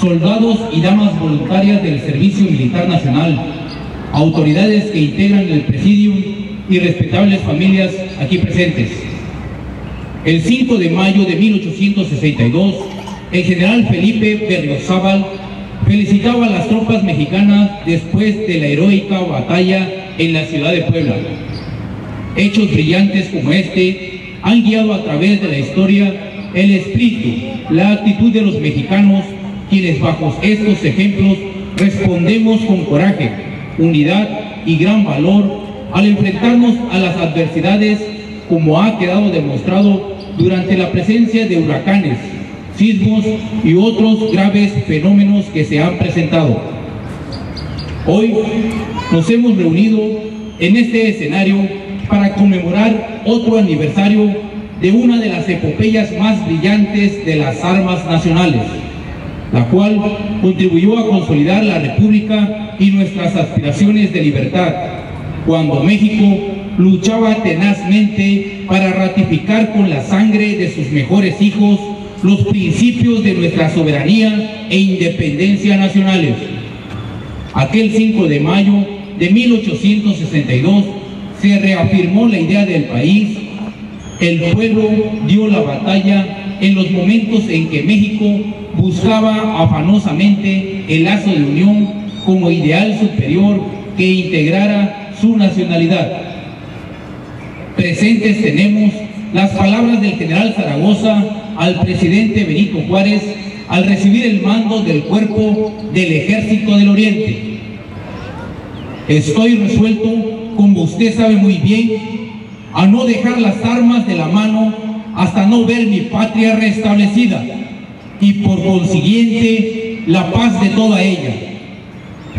soldados y damas voluntarias del Servicio Militar Nacional, autoridades que integran el presidium y respetables familias aquí presentes. El 5 de mayo de 1862, el general Felipe Berriozábal felicitaba a las tropas mexicanas después de la heroica batalla en la ciudad de Puebla. Hechos brillantes como este han guiado a través de la historia el espíritu, la actitud de los mexicanos, quienes bajo estos ejemplos respondemos con coraje, unidad y gran valor al enfrentarnos a las adversidades como ha quedado demostrado durante la presencia de huracanes, sismos y otros graves fenómenos que se han presentado. Hoy nos hemos reunido en este escenario para conmemorar otro aniversario de una de las epopeyas más brillantes de las armas nacionales, la cual contribuyó a consolidar la República y nuestras aspiraciones de libertad, cuando México luchaba tenazmente para ratificar con la sangre de sus mejores hijos los principios de nuestra soberanía e independencia nacionales. Aquel 5 de mayo de 1862 se reafirmó la idea del país, el pueblo dio la batalla en los momentos en que México buscaba afanosamente el lazo de unión como ideal superior que integrara su nacionalidad. Presentes tenemos las palabras del general Zaragoza al presidente Benito Juárez al recibir el mando del cuerpo del Ejército del Oriente. Estoy resuelto, como usted sabe muy bien, a no dejar las armas de la mano hasta no ver mi patria restablecida y por consiguiente la paz de toda ella.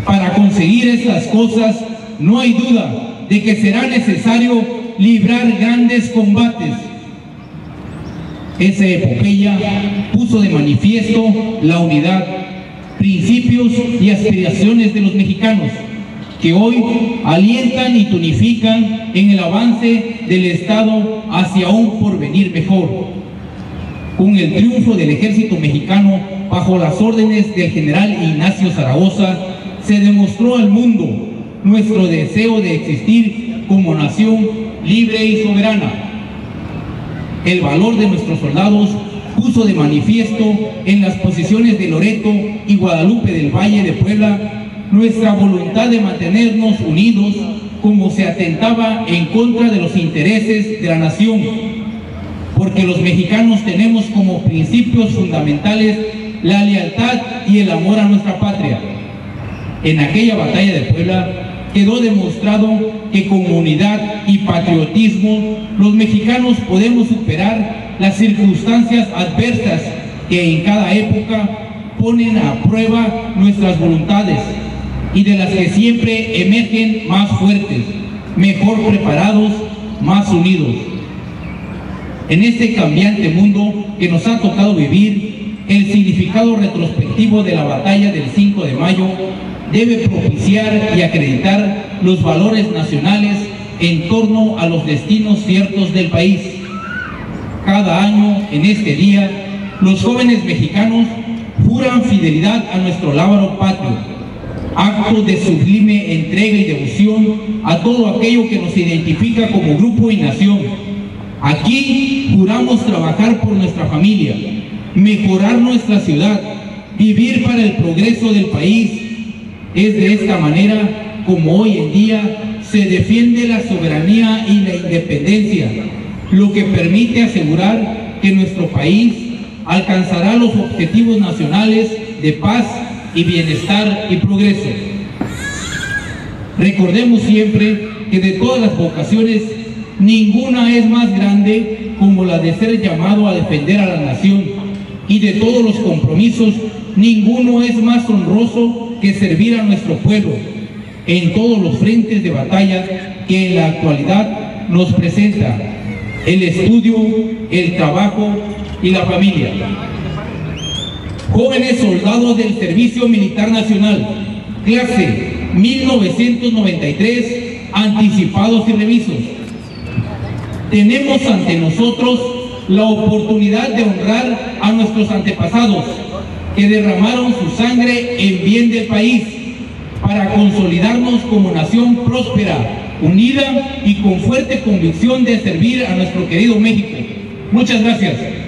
Para conseguir estas cosas no hay duda de que será necesario librar grandes combates. Esa epopeya puso de manifiesto la unidad, principios y aspiraciones de los mexicanos, que hoy alientan y tonifican en el avance del Estado hacia un porvenir mejor. Con el triunfo del ejército mexicano bajo las órdenes del general Ignacio Zaragoza, se demostró al mundo nuestro deseo de existir como nación libre y soberana. El valor de nuestros soldados puso de manifiesto en las posiciones de Loreto y Guadalupe del Valle de Puebla nuestra voluntad de mantenernos unidos como se atentaba en contra de los intereses de la nación, porque los mexicanos tenemos como principios fundamentales la lealtad y el amor a nuestra patria. En aquella batalla de Puebla quedó demostrado que con unidad y patriotismo los mexicanos podemos superar las circunstancias adversas que en cada época ponen a prueba nuestras voluntades y de las que siempre emergen más fuertes, mejor preparados, más unidos. En este cambiante mundo que nos ha tocado vivir, el significado retrospectivo de la batalla del 5 de mayo debe propiciar y acreditar los valores nacionales en torno a los destinos ciertos del país. Cada año, en este día, los jóvenes mexicanos juran fidelidad a nuestro lábaro patrio, acto de sublime entrega y devoción a todo aquello que nos identifica como grupo y nación. Aquí juramos trabajar por nuestra familia, mejorar nuestra ciudad, vivir para el progreso del país. Es de esta manera como hoy en día se defiende la soberanía y la independencia, lo que permite asegurar que nuestro país alcanzará los objetivos nacionales de paz y bienestar y progreso. Recordemos siempre que de todas las vocaciones, ninguna es más grande como la de ser llamado a defender a la nación y de todos los compromisos, ninguno es más honroso que servir a nuestro pueblo en todos los frentes de batalla que en la actualidad nos presenta el estudio, el trabajo y la familia. Jóvenes soldados del Servicio Militar Nacional, clase 1993, anticipados y revisos. Tenemos ante nosotros la oportunidad de honrar a nuestros antepasados, que derramaron su sangre en bien del país para consolidarnos como nación próspera, unida y con fuerte convicción de servir a nuestro querido México. Muchas gracias.